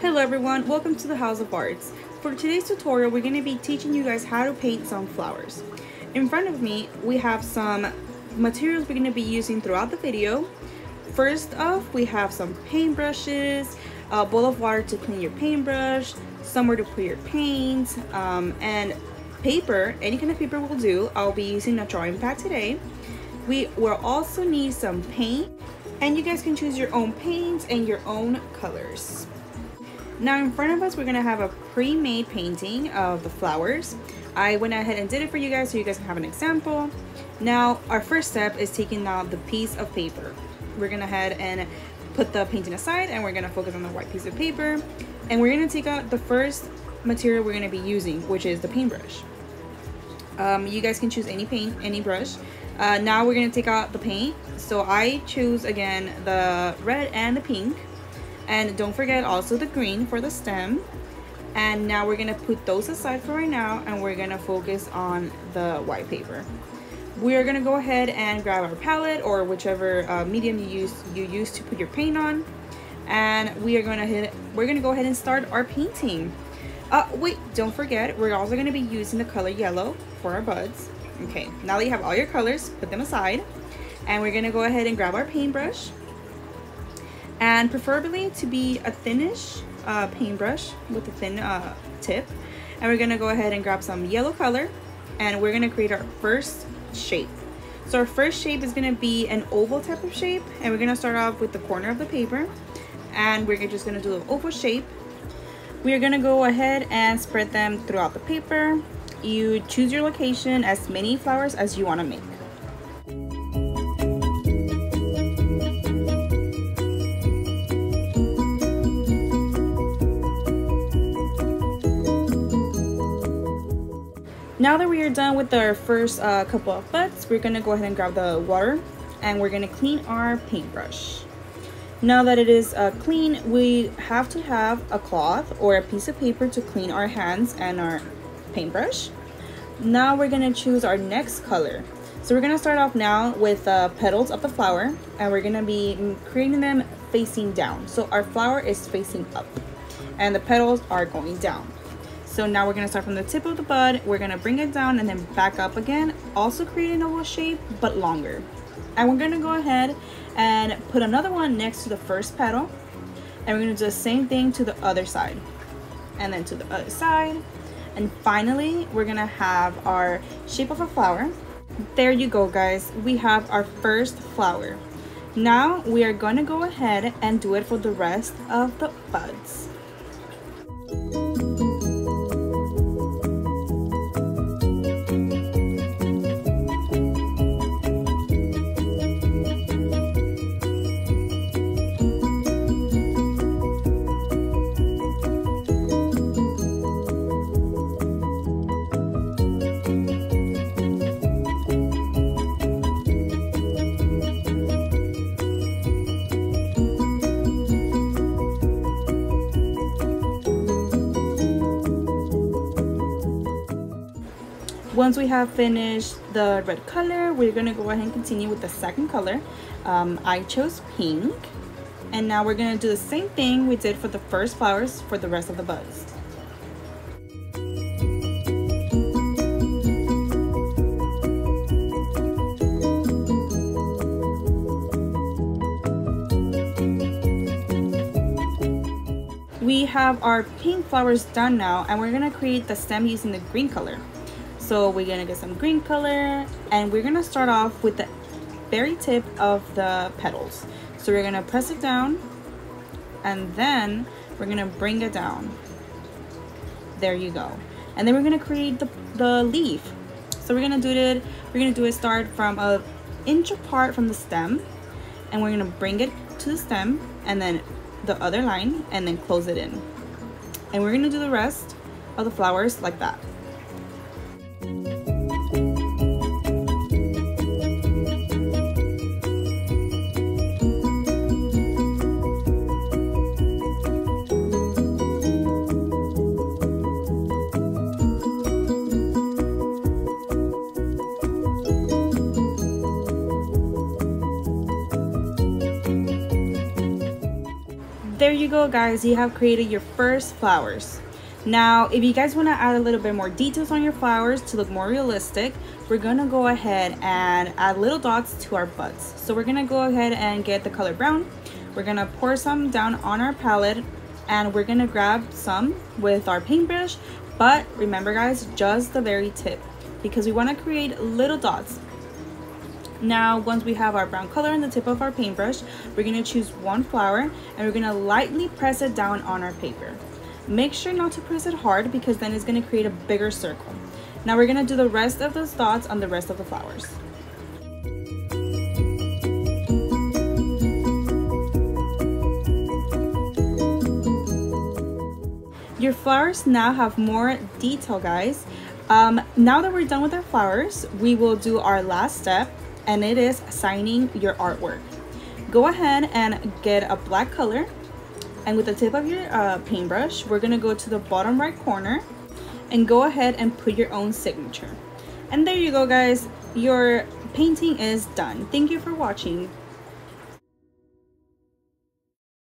Hello everyone, welcome to the House of Arts. For today's tutorial, we're going to be teaching you guys how to paint some flowers. In front of me, we have some materials we're going to be using throughout the video. First off, we have some paintbrushes, a bowl of water to clean your paintbrush, somewhere to put your paint, um, and paper, any kind of paper will do. I'll be using a drawing pad today. We will also need some paint, and you guys can choose your own paints and your own colors. Now in front of us, we're gonna have a pre-made painting of the flowers. I went ahead and did it for you guys so you guys can have an example. Now, our first step is taking out the piece of paper. We're gonna head and put the painting aside and we're gonna focus on the white piece of paper. And we're gonna take out the first material we're gonna be using, which is the paintbrush. Um, you guys can choose any paint, any brush. Uh, now we're gonna take out the paint. So I choose again the red and the pink. And don't forget also the green for the stem. And now we're gonna put those aside for right now and we're gonna focus on the white paper. We are gonna go ahead and grab our palette or whichever uh, medium you use you use to put your paint on. And we are gonna hit we're gonna go ahead and start our painting. Uh, wait, don't forget, we're also gonna be using the color yellow for our buds. Okay, now that you have all your colors, put them aside. And we're gonna go ahead and grab our paintbrush. And preferably to be a thinnish uh, paintbrush with a thin uh, tip. And we're gonna go ahead and grab some yellow color and we're gonna create our first shape. So our first shape is gonna be an oval type of shape and we're gonna start off with the corner of the paper and we're just gonna do an oval shape. We are gonna go ahead and spread them throughout the paper. You choose your location as many flowers as you wanna make. Now that we are done with our first uh, couple of buds, we're gonna go ahead and grab the water and we're gonna clean our paintbrush. Now that it is uh, clean, we have to have a cloth or a piece of paper to clean our hands and our paintbrush. Now we're gonna choose our next color. So we're gonna start off now with the petals of the flower and we're gonna be creating them facing down. So our flower is facing up and the petals are going down. So now we're gonna start from the tip of the bud, we're gonna bring it down and then back up again, also creating a oval shape, but longer. And we're gonna go ahead and put another one next to the first petal. And we're gonna do the same thing to the other side. And then to the other side. And finally, we're gonna have our shape of a flower. There you go, guys. We have our first flower. Now we are gonna go ahead and do it for the rest of the buds. Once we have finished the red color we're gonna go ahead and continue with the second color. Um, I chose pink. And now we're gonna do the same thing we did for the first flowers for the rest of the buds. We have our pink flowers done now and we're gonna create the stem using the green color so we're gonna get some green color and we're gonna start off with the very tip of the petals. So we're gonna press it down and then we're gonna bring it down. There you go. And then we're gonna create the, the leaf. So we're gonna do it, we're gonna do it start from a inch apart from the stem and we're gonna bring it to the stem and then the other line and then close it in. And we're gonna do the rest of the flowers like that. there you go guys. You have created your first flowers. Now if you guys want to add a little bit more details on your flowers to look more realistic we're gonna go ahead and add little dots to our buds. So we're gonna go ahead and get the color brown. We're gonna pour some down on our palette and we're gonna grab some with our paintbrush. But remember guys just the very tip because we want to create little dots. Now, once we have our brown color in the tip of our paintbrush, we're going to choose one flower and we're going to lightly press it down on our paper. Make sure not to press it hard because then it's going to create a bigger circle. Now we're going to do the rest of those dots on the rest of the flowers. Your flowers now have more detail guys. Um, now that we're done with our flowers, we will do our last step and it is signing your artwork. Go ahead and get a black color and with the tip of your uh, paintbrush, we're gonna go to the bottom right corner and go ahead and put your own signature. And there you go guys, your painting is done. Thank you for watching.